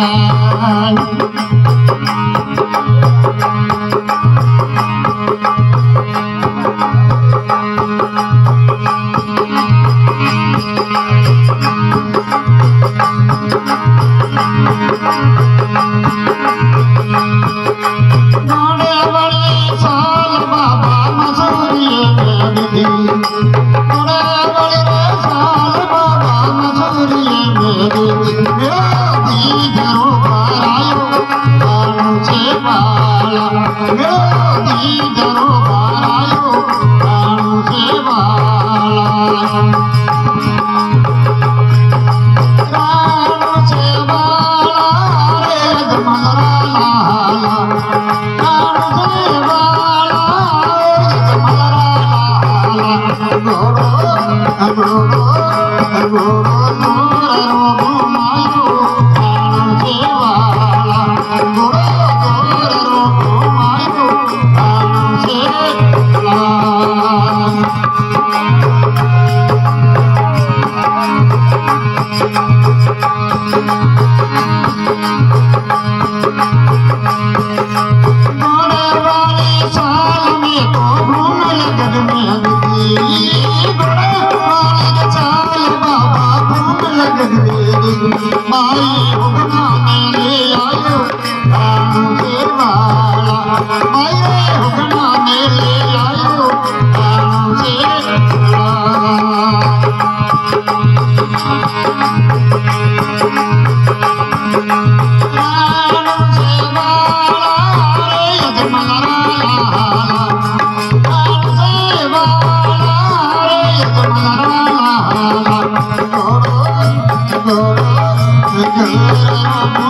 Bye. My Oh,